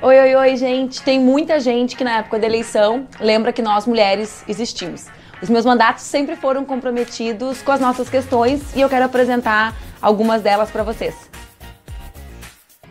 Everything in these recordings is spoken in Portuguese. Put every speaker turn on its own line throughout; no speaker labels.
Oi, oi, oi, gente. Tem muita gente que na época da eleição lembra que nós mulheres existimos. Os meus mandatos sempre foram comprometidos com as nossas questões e eu quero apresentar algumas delas para vocês.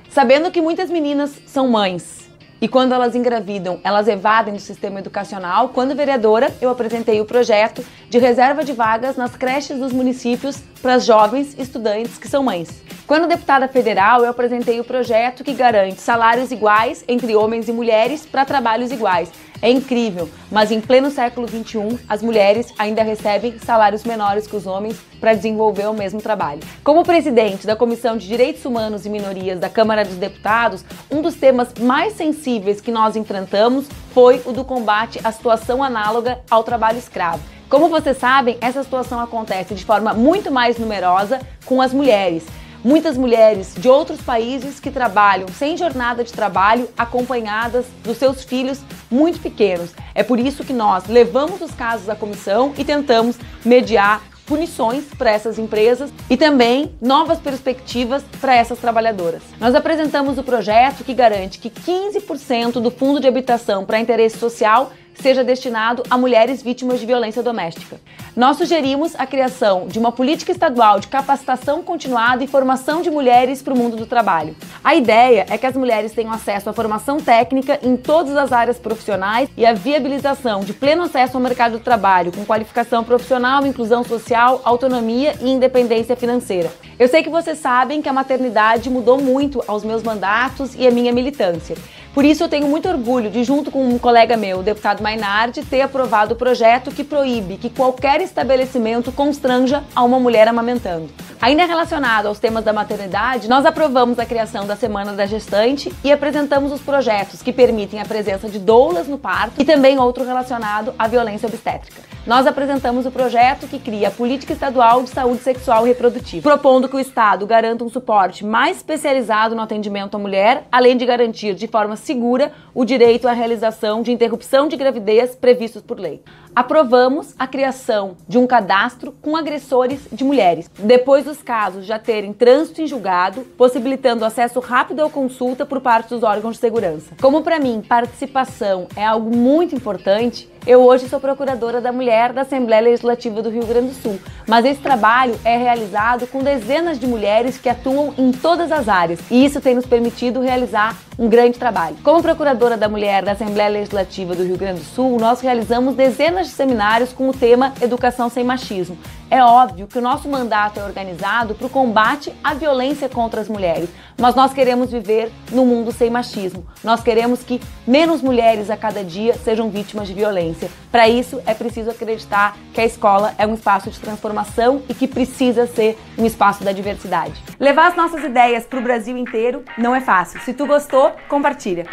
Sabendo que muitas meninas são mães e quando elas engravidam, elas evadem do sistema educacional, quando vereadora, eu apresentei o projeto de reserva de vagas nas creches dos municípios para as jovens estudantes que são mães. Quando deputada federal, eu apresentei o projeto que garante salários iguais entre homens e mulheres para trabalhos iguais. É incrível, mas em pleno século XXI, as mulheres ainda recebem salários menores que os homens para desenvolver o mesmo trabalho. Como presidente da Comissão de Direitos Humanos e Minorias da Câmara dos Deputados, um dos temas mais sensíveis que nós enfrentamos foi o do combate à situação análoga ao trabalho escravo. Como vocês sabem, essa situação acontece de forma muito mais numerosa com as mulheres. Muitas mulheres de outros países que trabalham sem jornada de trabalho, acompanhadas dos seus filhos muito pequenos. É por isso que nós levamos os casos à comissão e tentamos mediar punições para essas empresas e também novas perspectivas para essas trabalhadoras. Nós apresentamos o projeto que garante que 15% do fundo de habitação para interesse social seja destinado a mulheres vítimas de violência doméstica. Nós sugerimos a criação de uma política estadual de capacitação continuada e formação de mulheres para o mundo do trabalho. A ideia é que as mulheres tenham acesso à formação técnica em todas as áreas profissionais e a viabilização de pleno acesso ao mercado do trabalho com qualificação profissional, inclusão social, autonomia e independência financeira. Eu sei que vocês sabem que a maternidade mudou muito aos meus mandatos e a minha militância. Por isso eu tenho muito orgulho de, junto com um colega meu, o deputado Mainardi, ter aprovado o projeto que proíbe que qualquer estabelecimento constranja a uma mulher amamentando. Ainda relacionado aos temas da maternidade, nós aprovamos a criação da Semana da Gestante e apresentamos os projetos que permitem a presença de doulas no parto e também outro relacionado à violência obstétrica. Nós apresentamos o projeto que cria a Política Estadual de Saúde Sexual e Reprodutiva, propondo que o Estado garanta um suporte mais especializado no atendimento à mulher, além de garantir de forma segura o direito à realização de interrupção de gravidez previstos por lei. Aprovamos a criação de um cadastro com agressores de mulheres, depois dos casos já terem trânsito em julgado, possibilitando acesso rápido à consulta por parte dos órgãos de segurança. Como para mim participação é algo muito importante, eu hoje sou procuradora da mulher da Assembleia Legislativa do Rio Grande do Sul, mas esse trabalho é realizado com dezenas de mulheres que atuam em todas as áreas e isso tem nos permitido realizar um grande trabalho. Como procuradora da mulher da Assembleia Legislativa do Rio Grande do Sul, nós realizamos dezenas de seminários com o tema Educação sem Machismo. É óbvio que o nosso mandato é organizado para o combate à violência contra as mulheres, mas nós queremos viver num mundo sem machismo. Nós queremos que menos mulheres a cada dia sejam vítimas de violência. Para isso, é preciso acreditar que a escola é um espaço de transformação e que precisa ser um espaço da diversidade. Levar as nossas ideias para o Brasil inteiro não é fácil. Se tu gostou, compartilha.